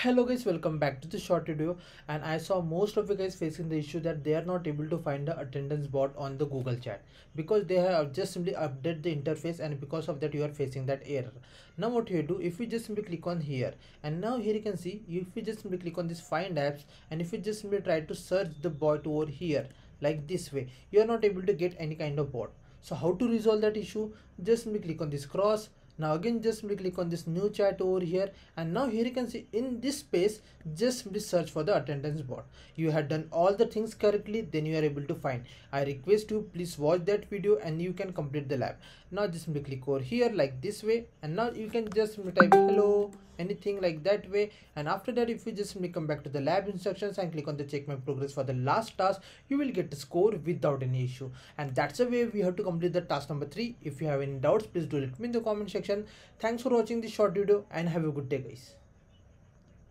hello guys welcome back to the short video. And i saw most of you guys facing the issue that they are not able to find the attendance bot on the google chat. Because they have just simply updated the interface and because of that you are facing that error. Now what you do if you just simply click on here and now here you can see if you just simply click on this find apps and if you just simply try to search the bot over here like this way you are not able to get any kind of bot. So how to resolve that issue? Just simply click on this cross now again just simply click on this new chat over here. And now here you can see in this space just simply search for the attendance bot. You had done all the things correctly then you are able to find. I request you please watch that video and you can complete the lab. Now just simply click over here like this way. And now you can just type hello anything like that way. And after that if you just come back to the lab instructions and click on the check my progress for the last task you will get the score without any issue. And that's the way we have to complete the task number three. If you have any doubts please do let me in the comment section. Thanks for watching this short video and have a good day guys